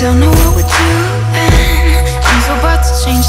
don't know what we're doing. Things are about to change